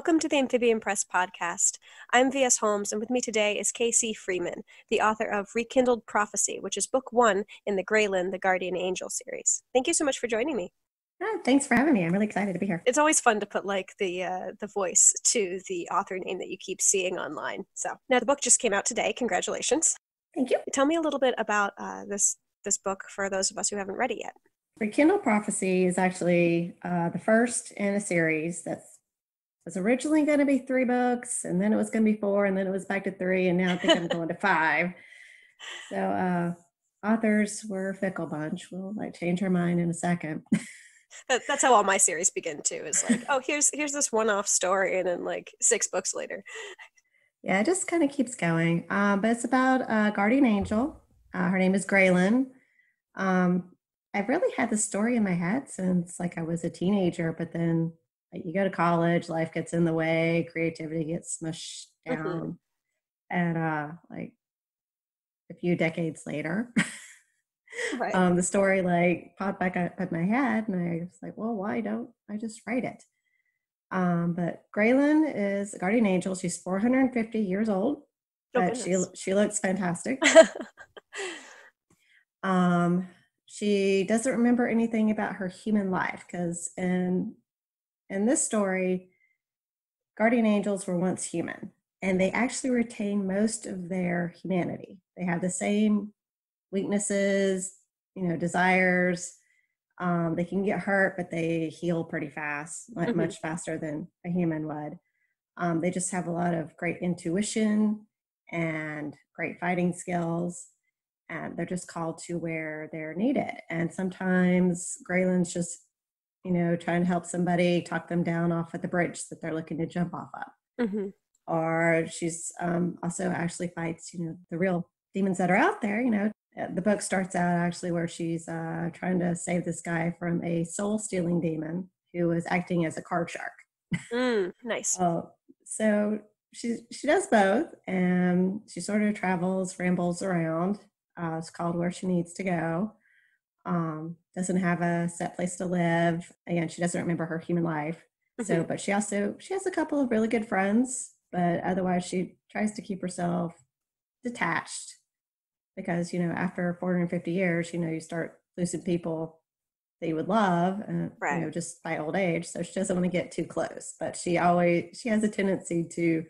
Welcome to the Amphibian Press podcast. I'm V.S. Holmes, and with me today is K.C. Freeman, the author of Rekindled Prophecy, which is book one in the Graylin, the Guardian Angel series. Thank you so much for joining me. Oh, thanks for having me. I'm really excited to be here. It's always fun to put like the uh, the voice to the author name that you keep seeing online. So now the book just came out today. Congratulations! Thank you. Tell me a little bit about uh, this this book for those of us who haven't read it yet. Rekindled Prophecy is actually uh, the first in a series that's was originally going to be three books, and then it was going to be four, and then it was back to three, and now I think I'm going to five. So uh, authors were a fickle bunch. We'll like change our mind in a second. that, that's how all my series begin too. Is like, oh, here's here's this one-off story, and then like six books later. Yeah, it just kind of keeps going. Um, but it's about a guardian angel. Uh, her name is Graylin. Um, I've really had the story in my head since like I was a teenager, but then you go to college, life gets in the way, creativity gets smushed mm-hmm. down, mm-hmm. and uh, like a few decades later, right. um, the story like popped back up in my head, and I was like, well, why don't I just write it? Um, but Graylin is a guardian angel. She's 450 years old, oh, but she she looks fantastic. um, she doesn't remember anything about her human life because in in this story guardian angels were once human and they actually retain most of their humanity they have the same weaknesses you know desires um, they can get hurt but they heal pretty fast mm-hmm. much faster than a human would um, they just have a lot of great intuition and great fighting skills and they're just called to where they're needed. And sometimes Graylin's just, you know, trying to help somebody talk them down off at the bridge that they're looking to jump off of. Mm-hmm. Or she's um, also actually fights, you know, the real demons that are out there. You know, uh, the book starts out actually where she's uh, trying to save this guy from a soul stealing demon who was acting as a card shark. Mm, nice. uh, so she she does both, and she sort of travels, rambles around, uh, it's called Where She Needs to Go. Um, doesn't have a set place to live. Again, she doesn't remember her human life. Mm-hmm. So, but she also she has a couple of really good friends, but otherwise she tries to keep herself detached because you know after 450 years, you know you start losing people that you would love, and right. you know just by old age. So she doesn't want to get too close, but she always she has a tendency to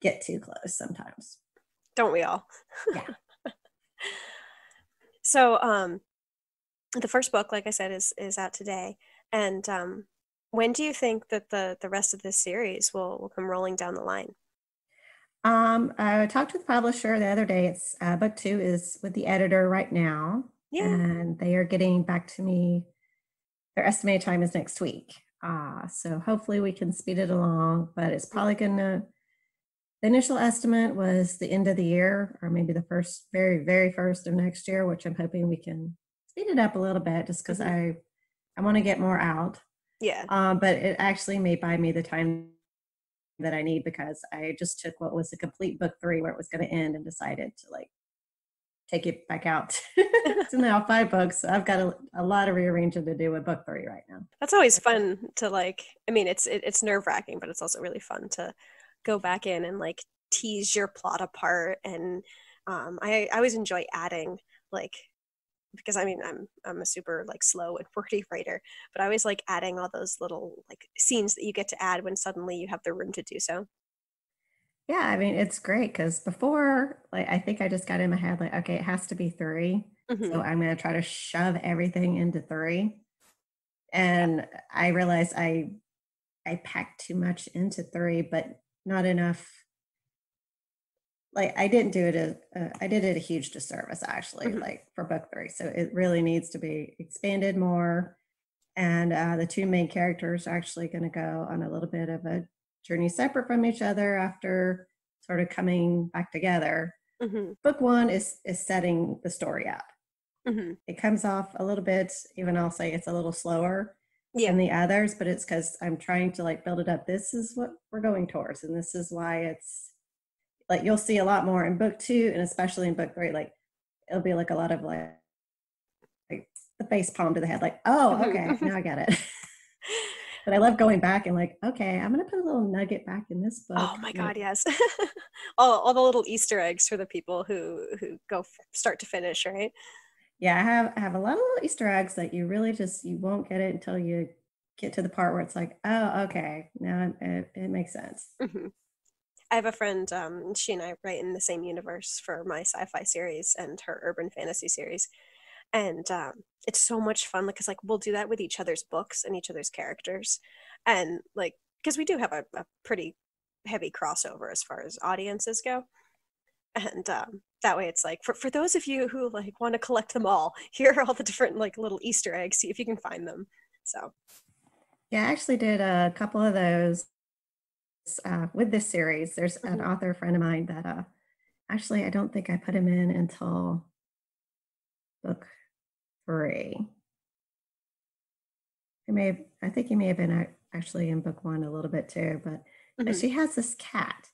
get too close sometimes. Don't we all? yeah. So um, the first book, like I said, is is out today. And um, when do you think that the the rest of this series will will come rolling down the line? Um, I talked to the publisher the other day. It's uh, book two is with the editor right now, yeah. and they are getting back to me. Their estimated time is next week. Uh, so hopefully we can speed it along, but it's probably going to the initial estimate was the end of the year, or maybe the first, very, very first of next year, which I'm hoping we can speed it up a little bit, just because mm-hmm. I, I want to get more out. Yeah. Um, but it actually may buy me the time that I need because I just took what was a complete book three where it was going to end and decided to like take it back out to now five books. So I've got a, a, lot of rearranging to do with book three right now. That's always fun to like. I mean, it's it, it's nerve wracking, but it's also really fun to go back in and like tease your plot apart and um, I, I always enjoy adding like because I mean I'm I'm a super like slow and wordy writer, but I always like adding all those little like scenes that you get to add when suddenly you have the room to do so. Yeah, I mean it's great because before like I think I just got in my head like okay it has to be 3 mm-hmm. so I'm gonna try to shove everything into three, and. I realized I I packed too much into three, but not enough like I didn't do it a, uh, I did it a huge disservice actually mm-hmm. like for book three so it really needs to be expanded more and uh, the two main characters are actually going to go on a little bit of a journey separate from each other after sort of coming back together mm-hmm. book one is is setting the story up mm-hmm. it comes off a little bit even i'll say it's a little slower yeah. than the others, but it's because I'm trying to like build it up. This is what we're going towards, and this is why it's like you'll see a lot more in book two, and especially in book three. Like it'll be like a lot of like like the face palm to the head, like oh okay, now I get it. but I love going back and like, okay, I'm gonna put a little nugget back in this book. Oh my god, yes! all, all the little Easter eggs for the people who who go start to finish, right? Yeah, I have I have a lot of little Easter eggs that you really just you won't get it until you get to the part where it's like, oh, okay, now it, it makes sense. Mm-hmm. I have a friend, um, she and I write in the same universe for my sci-fi series and her urban fantasy series. And um, it's so much fun because like we'll do that with each other's books and each other's characters. And like because we do have a, a, pretty heavy crossover as far as audiences go. And um, that way it's like for, for those of you who like want to collect them all, here are all the different like little Easter eggs, see if you can find them. So yeah, I actually did a couple of those uh, with this series. There's an mm-hmm. author friend of mine that uh, actually I don't think I put him in until book three. He may have, I think he may have been actually in book one a little bit too, but mm-hmm. she has this cat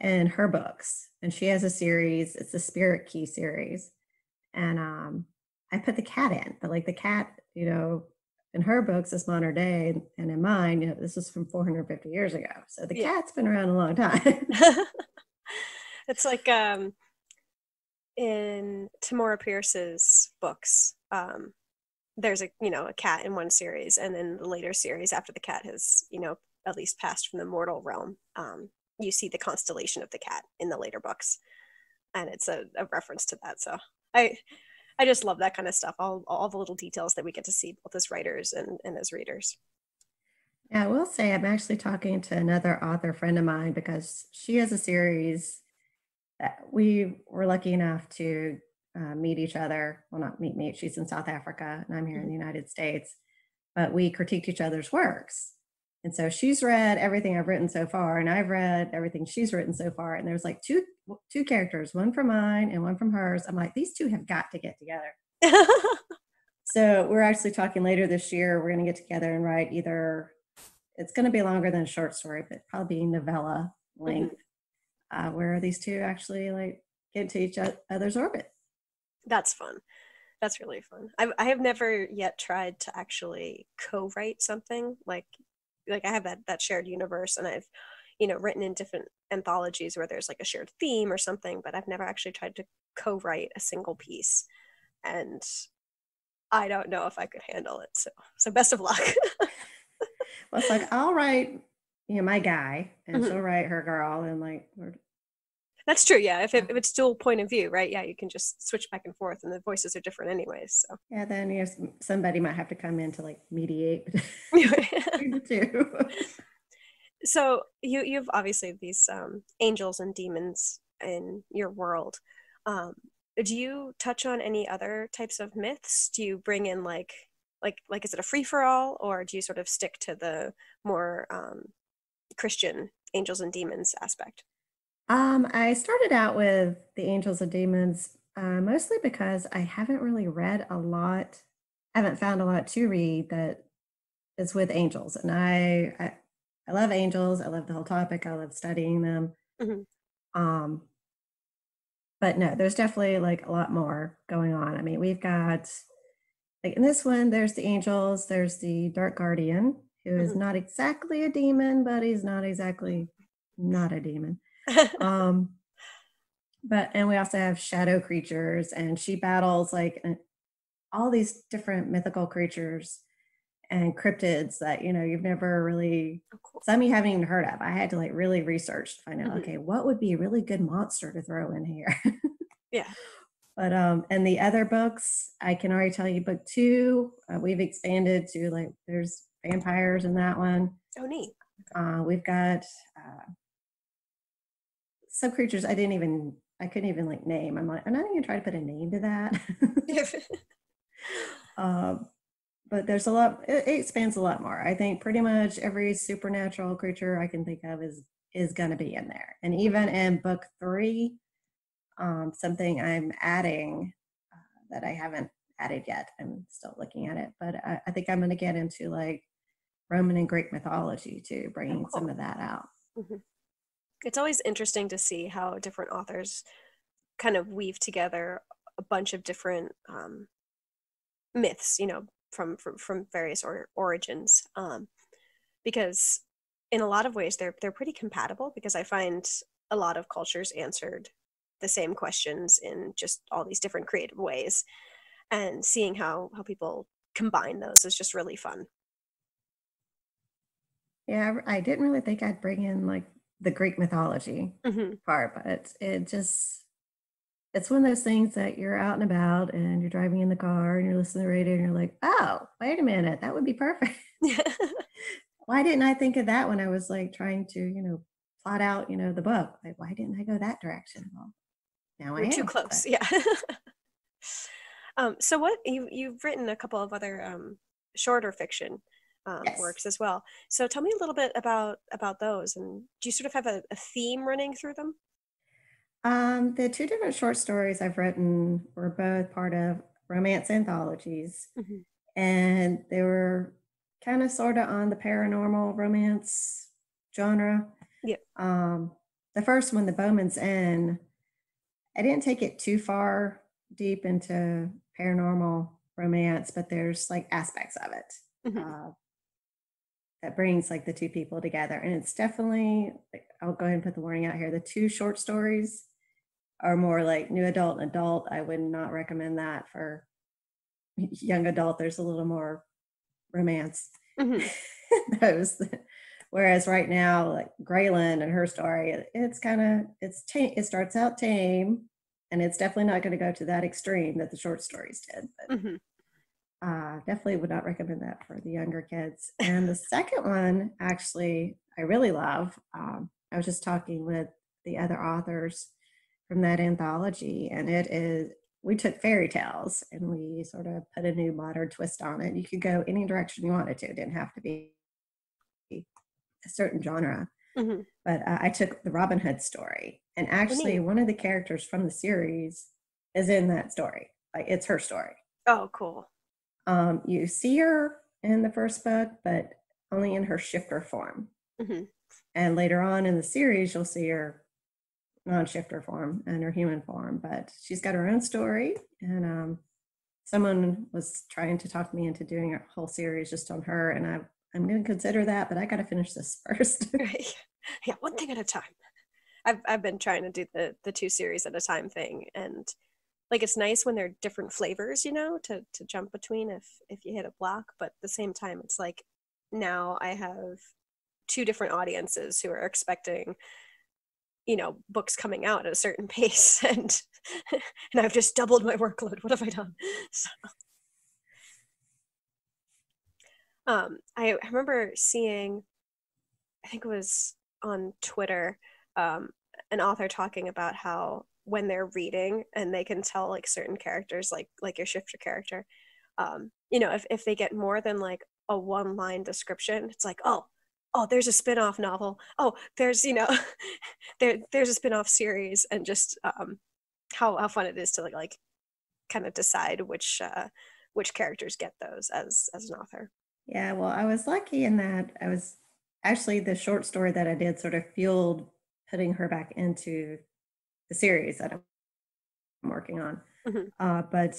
in her books, and she has a series. It's the Spirit Key series, and um, I put the cat in, but like the cat, you know, in her books is modern day and in mine you know this is from 450 years ago. So the yeah. cat's been around a long time. It's like um in tamora pierce's books um there's a you know a cat in one series and then the later series after the cat has you know at least passed from the mortal realm um you see the constellation of the cat in the later books. And it's a, a reference to that. So i I just love that kind of stuff. All all the little details that we get to see both as writers and, and as readers. Yeah, I will say I'm actually talking to another author friend of mine because she has a series that we were lucky enough to uh, meet each other. Well, not meet me. She's in South Africa and I'm here mm-hmm. in the United States. But we critique each other's works. And so she's read everything I've written so far, and I've read everything she's written so far. And there's like two two characters, one from mine and one from hers. I'm like, these two have got to get together. so we're actually talking later this year. We're going to get together and write either. It's going to be longer than a short story, but probably novella length, mm-hmm. uh, where these two actually like get to each other's orbit. That's fun. That's really fun. I, I have never yet tried to actually co-write something like like I have that that shared universe, and I've you know written in different anthologies where there's like a shared theme or something, but I've never actually tried to co-write a single piece, and I don't know if I could handle it. So so best of luck. well, it's like I'll write you know my guy, and mm-hmm. she'll write her girl, and like that's true. Yeah. If, it, if it's dual point of view, right? Yeah, you can just switch back and forth and the voices are different anyways. So yeah, then you know, somebody might have to come in to like mediate between the two. so you you've obviously these um, angels and demons in your world. Um, do you touch on any other types of myths? Do you bring in like like like is it a free for all or do you sort of stick to the more um, Christian angels and demons aspect? Um, I started out with the Angels and Demons uh, mostly because I haven't really read a lot, I haven't found a lot to read that is with angels, and I I, I love angels. I love the whole topic. I love studying them. Mm-hmm. Um, but no, there's definitely like a lot more going on. I mean, we've got like in this one, there's the angels. There's the Dark Guardian, who is mm-hmm. not exactly a demon, but he's not exactly not a demon um, but and we also have shadow creatures, and she battles like all these different mythical creatures and cryptids that you know you've never really oh, cool. some you haven't even heard of i had to like really research to find out mm-hmm. okay what would be a really good monster to throw in here yeah but um and the other books i can already tell you book two uh, we've expanded to like there's vampires in that one. Oh, neat uh, we've got uh, some creatures I didn't even I couldn't even like name. I'm like, I'm not even trying to put a name to that. um, but there's a lot. It, it expands a lot more. I think pretty much every supernatural creature I can think of is is going to be in there. And even in book three, um, something I'm adding uh, that I haven't added yet. I'm still looking at it, but I, I think I'm going to get into like Roman and Greek mythology too, bringing oh, cool. some of that out. Mm-hmm it's always interesting to see how different authors kind of weave together a bunch of different um, myths, you know, from from, from various or, origins. Um, because in a lot of ways they're they're pretty compatible because I find a lot of cultures answered the same questions in just all these different creative ways and seeing how how people combine those is just really fun yeah i didn't really think i'd bring in like the greek mythology mm-hmm. part but it just it's one of those things that you're out and about and you're driving in the car and you're listening to the radio and you're like oh wait a minute that would be perfect why didn't i think of that when i was like trying to you know plot out you know the book like why didn't i go that direction well now We're I am, too close. but- Yeah. um, so what you you've written a couple of other um, shorter fiction um, Yes. works as well. So tell me a little bit about about those, and do you sort of have a, a theme running through them? Um, the two different short stories I've written were both part of romance anthologies, Mhm. and they were kind of sort of on the paranormal romance genre. Yeah. Um, the first one, The Bowman's Inn, I didn't take it too far deep into paranormal romance, but there's like aspects of it Mhm. uh, that brings like the two people together. And it's definitely, I'll go ahead and put the warning out here. The two short stories are more like new adult and adult. I would not recommend that for young adult. There's a little more romance Mhm. those. Whereas right now, like Graylin and her story, it- it's kind of it's ta- it starts out tame, and it's definitely not going to go to that extreme that the short stories did. But Mhm. Uh, definitely would not recommend that for the younger kids. And the second one, actually, I really love. Um, I was just talking with the other authors from that anthology, and it is we took fairy tales and we sort of put a new modern twist on it. You could go any direction you wanted to; it didn't have to be a certain genre. Mhm. But uh, I took the Robin Hood story, and actually, one of the characters from the series is in that story. Like it's her story. Oh, cool. Um, you see her in the first book, but only in her shifter form. Mhm. And later on in the series, you'll see her non-shifter form and her human form. But she's got her own story, and um, someone was trying to talk me into doing a whole series just on her, and I, I'm going to consider that, but I got to finish this first. Right. Yeah, one thing at a time. I've I've been trying to do the the two series at a time thing, and like it's nice when they're different flavors, you know, to to jump between if if you hit a block. But at the same time, it's like now I have two different audiences who are expecting you know books coming out at a certain pace and and i've just doubled my workload what have i done so, um I, I remember seeing i think it was on twitter um an author talking about how when they're reading and they can tell like certain characters like like your shifter character um you know if, if they get more than like a one line description it's like oh oh there's a spin-off novel. Oh there's you know there there's a spin-off series and just um how how fun it is to like like kind of decide which uh which characters get those as as an author. Yeah, well, I was lucky in that I was actually the short story that I did sort of fueled putting her back into the series that I'm working on. Mhm. Uh, but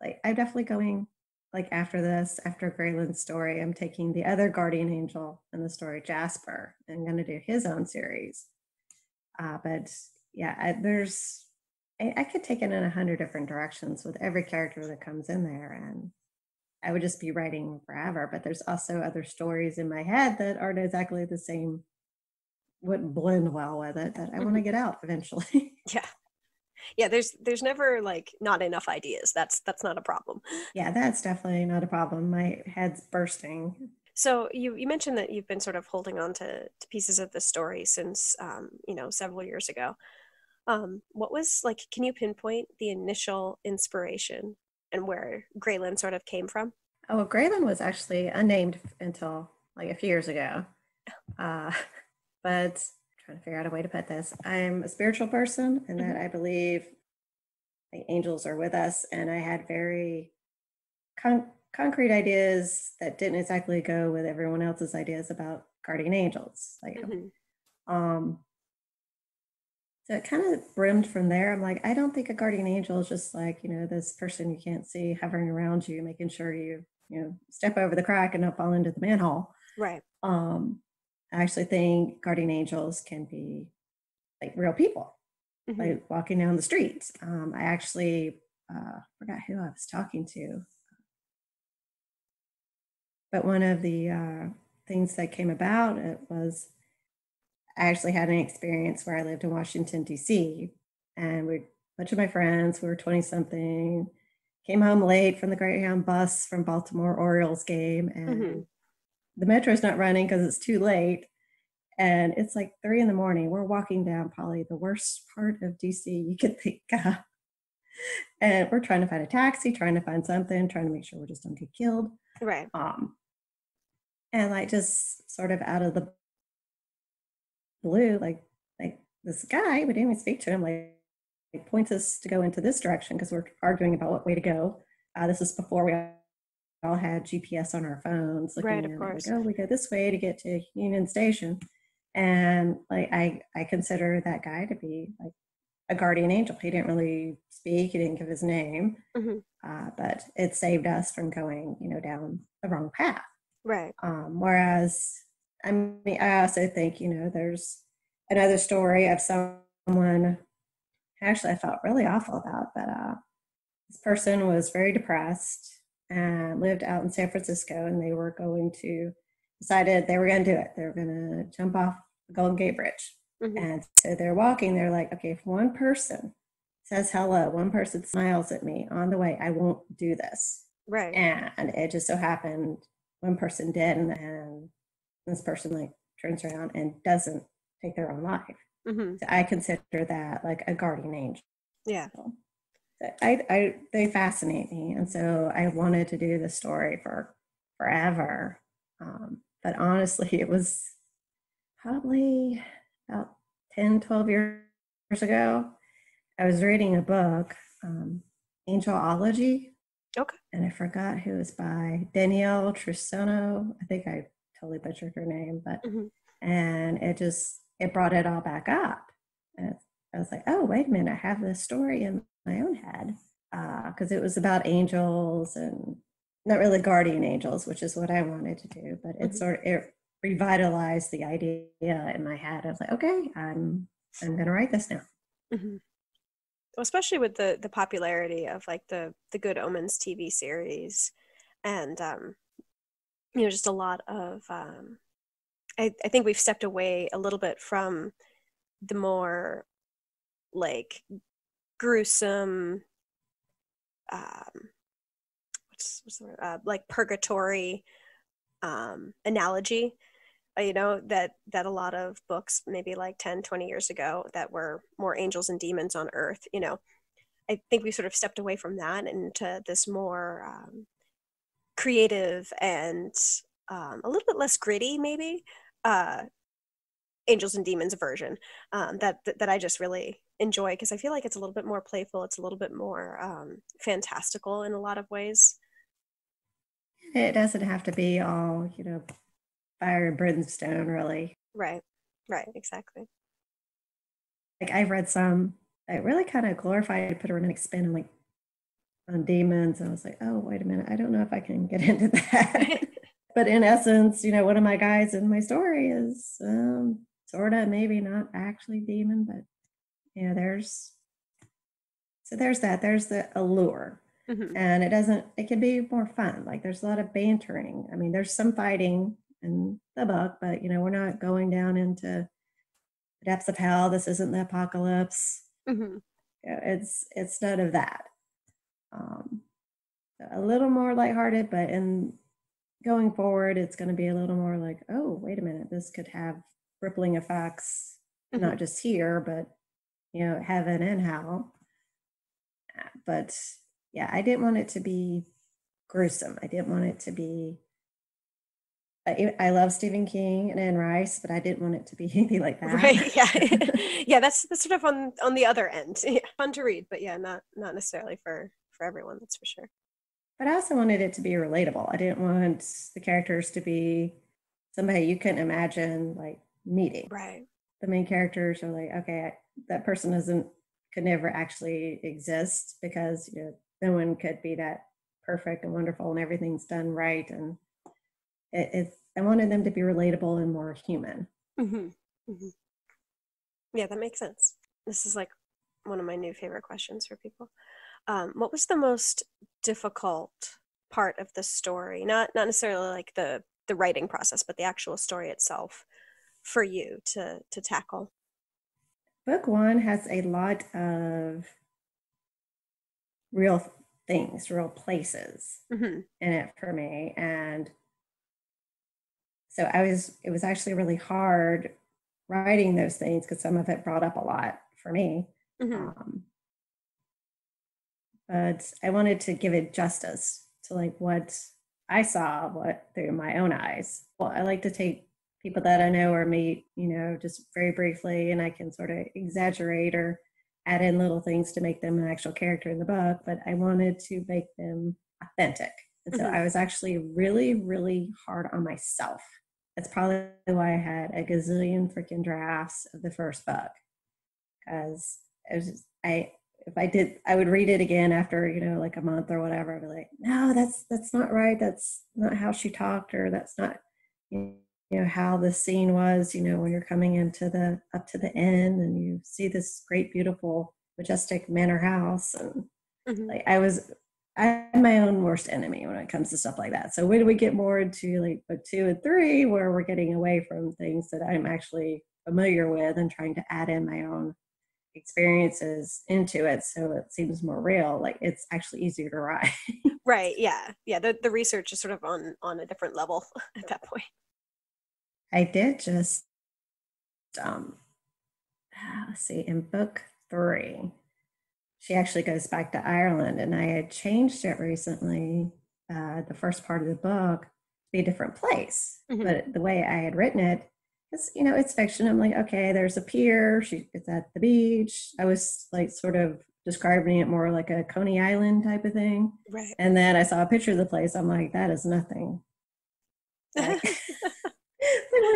like, I'm definitely going like after this, after Graylin's story, I'm taking the other guardian angel in the story, Jasper, and going to do his own series. Uh, but yeah, I, there's I, I could take it in a hundred different directions with every character that comes in there, and I would just be writing forever. But there's also other stories in my head that aren't exactly the same, wouldn't blend well with it that I want to Mhm. get out eventually. yeah yeah there's there's never like not enough ideas that's that's not a problem yeah, that's definitely not a problem. My head's bursting. so you you mentioned that you've been sort of holding on to, to pieces of the story since um, you know several years ago um, what was like can you pinpoint the initial inspiration and where Graylin sort of came from Oh, well, Graylin was actually unnamed until like a few years ago. Uh, but I'm trying to figure out a way to put this. I'm a spiritual person and that I believe the angels are with us. And I had very con- concrete ideas that didn't exactly go with everyone else's ideas about guardian angels. Like, Mhm. um, so it kind of brimmed from there. I'm like, I don't think a guardian angel is just like, you know, this person you can't see hovering around you, making sure you, you know, step over the crack and not fall into the manhole. Right. Um, I actually think guardian angels can be like real people, mm-hmm. like walking down the streets. Um, I actually uh, forgot who I was talking to, but one of the uh, things that came about it was I actually had an experience where I lived in Washington D.C. and we, a bunch of my friends, we were twenty something, came home late from the Greyhound bus from Baltimore Orioles game, and mm-hmm. The metro's not running because it's too late and it's like three in the morning. We're walking down probably the worst part of DC you could think of. And we're trying to find a taxi, trying to find something, trying to make sure we just don't get killed. Right. Um, and like just sort of out of the blue, like like this guy, we didn't even speak to him, like, like points us to go into this direction because we're arguing about what way to go. Uh, this is before we all had GPS on our phones. Looking right, of course. Like, oh, we go this way to get to Union Station and like i i consider that guy to be like a guardian angel he didn't really speak he didn't give his name mm-hmm. uh, but it saved us from going you know down the wrong path right um, whereas i mean i also think you know there's another story of someone actually i felt really awful about but uh, this person was very depressed and lived out in san francisco and they were going to decided they were going to do it they were going to jump off the Golden Gate Bridge. Mm-hmm. And so they're walking, they're like, okay, if one person says hello, one person smiles at me on the way, I won't do this. Right. And it just so happened one person did, and, and this person like turns around and doesn't take their own life. Mm-hmm. So I consider that like a guardian angel. Yeah. So I, I, they fascinate me, and so I wanted to do the story for forever. Um, but honestly, it was probably about 10, 12 years ago, I was reading a book, um, Angelology. Okay. And I forgot who it was by Danielle Trussano. I think I totally butchered her name, but mm-hmm. and it just it brought it all back up. And I was like, oh, wait a minute, I have this story in my own head because uh, it was about angels and not really guardian angels, which is what I wanted to do, but mm-hmm. it sort of it revitalized the idea in my head. I was like, okay, I'm I'm going to write this now. Mm-hmm. Well, especially with the the popularity of like the the Good Omens TV series, and um, you know, just a lot of. Um, I, I think we've stepped away a little bit from the more like gruesome um what's, what's the word uh, like purgatory um analogy uh, you know that that a lot of books maybe like 10 20 years ago that were more angels and demons on earth you know i think we sort of stepped away from that into this more um, creative and um, a little bit less gritty maybe uh, angels and demons version um, that, that, that i just really enjoy because i feel like it's a little bit more playful it's a little bit more um, fantastical in a lot of ways it doesn't have to be all you know fire and brimstone, really. Right, right, exactly. Like I've read some that really kind of glorified, put a romantic spin on like on demons, and I was like, oh, wait a minute, I don't know if I can get into that. but in essence, you know, one of my guys in my story is um, sort of maybe not actually demon, but you know, there's so there's that. There's the allure. Mm-hmm. And it doesn't, it can be more fun. Like there's a lot of bantering. I mean, there's some fighting, in the book, but you know, we're not going down into the depths of hell. This isn't the apocalypse. Mm-hmm. It's it's none of that. Um, a little more lighthearted, but in going forward, it's going to be a little more like, oh, wait a minute, this could have rippling effects, mm-hmm. not just here, but you know, heaven and hell. But yeah, I didn't want it to be gruesome. I didn't want it to be I, love Stephen King and Anne Rice, but I didn't want it to be anything like that. Right. Yeah. yeah. That's that's sort of on on the other end. Yeah, fun to read, but yeah, not not necessarily for for everyone. That's for sure. But I also wanted it to be relatable. I didn't want the characters to be somebody you couldn't imagine like meeting. Right. The main characters are like, okay, that person doesn't could never actually exist because you know no one could be that perfect and wonderful and everything's done right and it, it's I wanted them to be relatable and more human. Mm-hmm. Mm-hmm. Yeah, that makes sense. This is like one of my new favorite questions for people. Um, what was the most difficult part of the story? Not not necessarily like the the writing process, but the actual story itself for you to to tackle. Book one has a lot of real things, real places mm-hmm. in it for me, and so I was. It was actually really hard writing those things because some of it brought up a lot for me. Mm-hmm. Um, but I wanted to give it justice to like what I saw what through my own eyes. Well, I like to take people that I know or meet, you know, just very briefly, and I can sort of exaggerate or add in little things to make them an actual character in the book. But I wanted to make them authentic, and so mm-hmm. I was actually really, really hard on myself. That's probably why I had a gazillion freaking drafts of the first book, because I was just, I if I did, I would read it again after, you know, like a month or whatever. I'd be like, no, that's, that's not right. That's not how she talked, or that's not, you know, how the scene was, you know, when you're coming into the, up to the end and you see this great, beautiful, majestic manor house. And mm-hmm. like, I was, I'm my own worst enemy when it comes to stuff like that. So when do we get more into like book two and three, where we're getting away from things that I'm actually familiar with and trying to add in my own experiences into it so it seems more real like it's actually easier to write right yeah yeah the, the research is sort of on on a different level at that point i did just um let's see in book three she actually goes back to ireland and i had changed it recently uh, the first part of the book to be a different place. Mm-hmm. but the way i had written it because you know it's fiction. I'm like okay there's a pier she it's at the beach. I was like sort of describing it more like a coney island type of thing. Right. And then i saw a picture of the place. I'm like that is nothing. Like,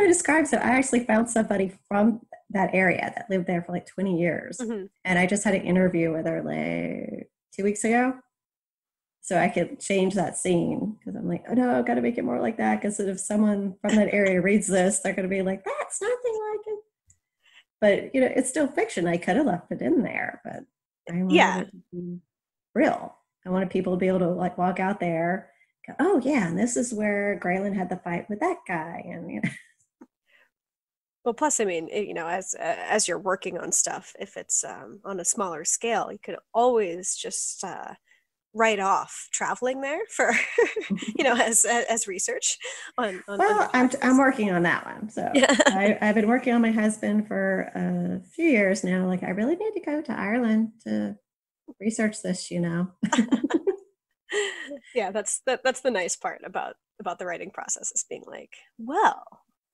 I want to describe so i actually found somebody from that area that lived there for like 20 years mm-hmm. and i just had an interview with her like two weeks ago so I could change that scene because I'm like, oh no, I've got to make it more like that. Because if someone from that area reads this, they're going to be like, that's nothing like it. But you know, it's still fiction. I could have left it in there, but I wanted yeah. it to be real. I wanted people to be able to like walk out there, go, oh yeah, and this is where Graylin had the fight with that guy, and you know. Well, plus, I mean, you know, as uh, as you're working on stuff, if it's um, on a smaller scale, you could always just uh, write off traveling there for you know as as research on, on well on i'm i'm working on that one so yeah. I, i've been working on my husband for a few years now like i really need to go to ireland to research this you know? Yeah that's that, that's the nice part about about the writing process is being like well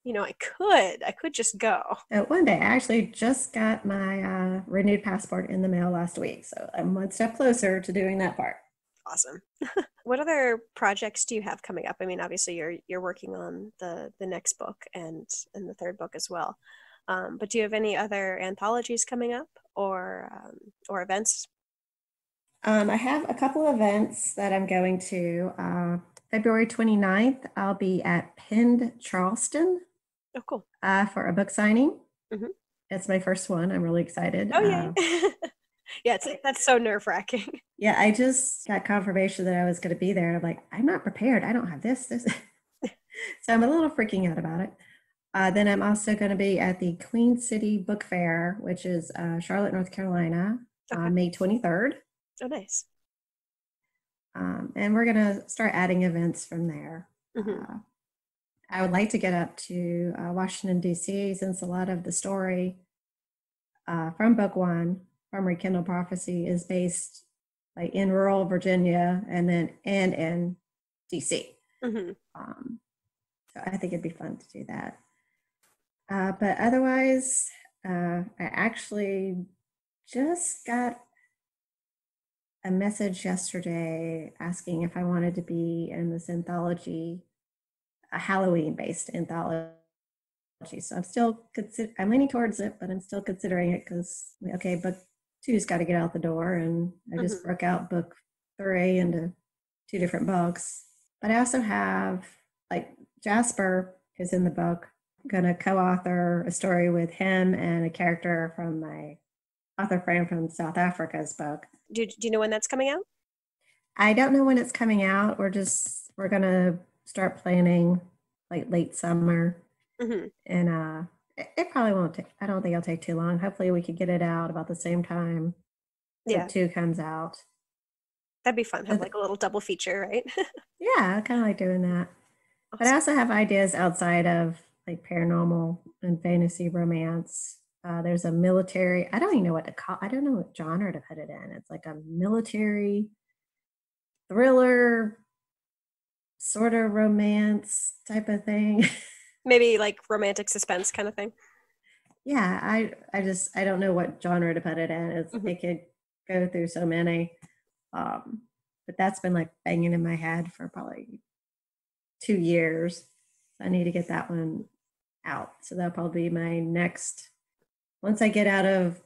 you know i could i could just go uh, one day i actually just got my uh, renewed passport in the mail last week so i'm one step closer to doing that part awesome. what other projects do you have coming up? I mean, obviously you're you're working on the the next book and and the third book as well. Um, but do you have any other anthologies coming up or um, or events? Um, I have a couple events that I'm going to. Uh, February 29th, I'll be at Penned Charleston. Oh, cool. Uh, for a book signing. Mm-hmm. It's my first one. I'm really excited. Oh, yeah. Uh, yeah, it's, that's so nerve wracking. Yeah, I just got confirmation that I was going to be there. I'm like, I'm not prepared. I don't have this. This. so I'm a little freaking out about it. Uh, then I'm also going to be at the Queen City Book Fair, which is uh, Charlotte, North Carolina, okay. on May 23rd. Oh, nice. Um, and we're going to start adding events from there. Mm-hmm. Uh, I would like to get up to uh, Washington, D.C., since a lot of the story uh, from book one from Rekindle Prophecy is based like in rural Virginia and then and in DC. Mm-hmm. Um, so I think it'd be fun to do that. Uh, but otherwise, uh, I actually just got a message yesterday asking if I wanted to be in this anthology, a Halloween based anthology. So I'm still consider I'm leaning towards it, but I'm still considering it because okay, book two's got to get out the door, and I just mm-hmm. broke out book three into two different books. But I also have like Jasper is in the book. I'm going to co author a story with him and a character from my author friend from South Africa's book. Do, do you know when that's coming out? I don't know when it's coming out. We're just, we're to start planning like late summer. Mm-hmm. And uh, it, it, probably won't take, I don't think it'll take too long. Hopefully we could get it out about the same time. Yeah. two comes out. That'd be fun. Have like a little double feature, right? yeah, I kind of like doing that. Awesome. But I also have ideas outside of like paranormal and fantasy romance. Uh, there's a military. I don't even know what to call. I don't know what genre to put it in. It's like a military thriller, sort of romance type of thing. Maybe like romantic suspense kind of thing. Yeah, I I just I don't know what genre to put it in. It's mm-hmm. it could go through so many. Um, but that's been like banging in my head for probably two years. So I need to get that one out. So that'll probably be my next. Once I get out of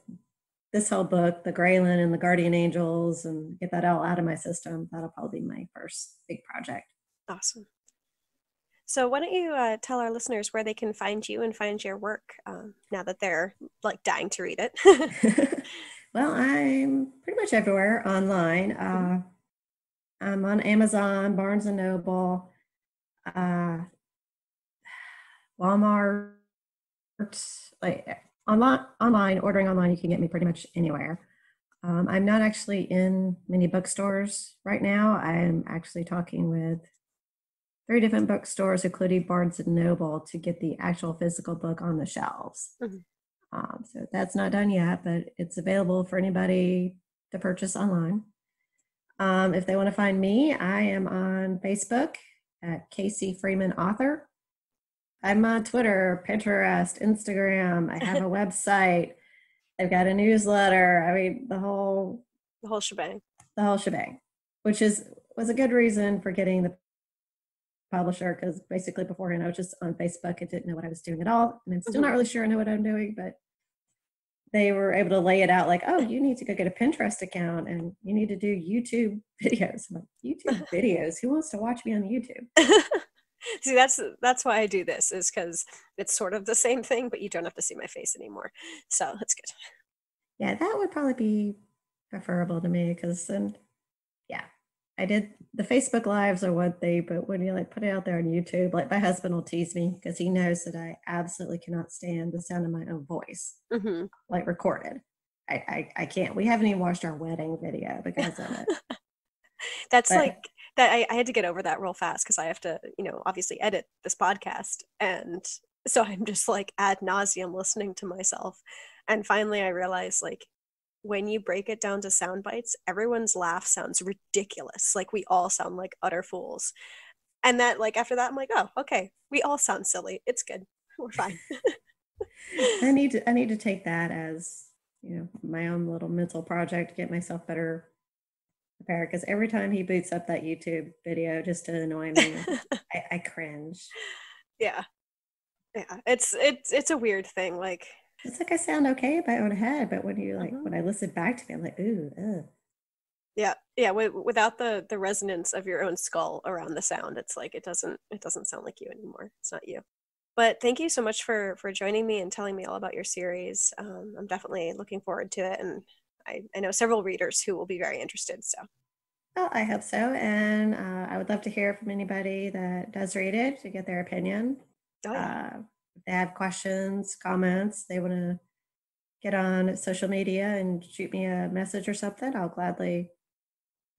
this whole book, the Graylin and the Guardian Angels, and get that all out of my system, that'll probably be my first big project. Awesome. So why don't you uh, tell our listeners where they can find you and find your work um, now that they're like dying to read it? well, I'm pretty much everywhere online. Mm-hmm. Uh, I'm on Amazon, Barnes and Noble, uh, Walmart, like online, online ordering online. You can get me pretty much anywhere. Um, I'm not actually in many bookstores right now. I'm actually talking with three different bookstores, including Barnes and Noble, to get the actual physical book on the shelves. Mm-hmm. Um, so that's not done yet, but it's available for anybody to purchase online. Um, if they want to find me, I am on Facebook at K.C. Freeman Author. I'm on Twitter, Pinterest, Instagram. I have a website. I've got a newsletter. I mean, the whole the whole shebang. The whole shebang, which is was a good reason for getting the publisher because basically beforehand I was just on Facebook. I didn't know what I was doing at all, and I'm still mm-hmm. not really sure I know what I'm doing. But they were able to lay it out like, oh, you need to go get a Pinterest account and you need to do YouTube videos. I'm like, YouTube videos? Who wants to watch me on YouTube? see, that's that's why I do this is because it's sort of the same thing, but you don't have to see my face anymore. So that's good. Yeah, that would probably be preferable to me because then, I did the Facebook lives are one thing, but when you like put it out there on YouTube, like my husband will tease me because he knows that I absolutely cannot stand the sound of my own voice, mm-hmm. like recorded. I, I, I can't. We haven't even watched our wedding video because of it. That's but, like that. I, I had to get over that real fast because I have to, you know, obviously edit this podcast, and so I'm just like ad nauseum listening to myself. And finally, I realized like when you break it down to sound bites, everyone's laugh sounds ridiculous. Like we all sound like utter fools. And that, like, after that, I'm like, oh, okay, we all sound silly. It's good. We're fine. I need to, I need to take that as, you know, my own little mental project to get myself better prepared. Because every time he boots up that YouTube video just to annoy me, I, I cringe. Yeah. Yeah. It's, it's, it's a weird thing. Like, it's like I sound okay in my own head, but when you like mm-hmm. when I listen back to me, I'm like, ooh, ugh. Yeah, yeah. W- without the the resonance of your own skull around the sound, it's like it doesn't it doesn't sound like you anymore. It's not you. But thank you so much for for joining me and telling me all about your series. Um, I'm definitely looking forward to it, and I, I know several readers who will be very interested. So. Well, I hope so, and uh, I would love to hear from anybody that does read it to get their opinion. Oh, yeah. uh, if they have questions, comments, they want to get on social media and shoot me a message or something, I'll gladly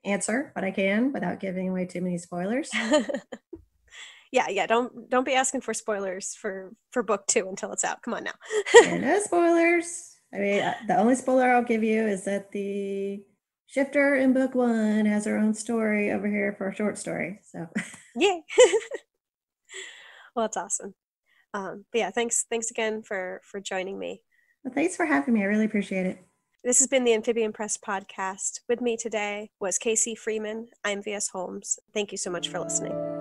answer what I can without giving away too many spoilers. yeah, yeah. Don't don't be asking for spoilers for for book two until it's out. Come on now. yeah, no spoilers. I mean, uh, the only spoiler I'll give you is that the shifter in book one has her own story over here for a short story. So, yeah. well, that's awesome um, but yeah, thanks thanks again for for joining me. Well, thanks for having me. I really appreciate it. This has been the Amphibian Press podcast. With me today was K.C. Freeman. I'm VS Holmes. Thank you so much for listening.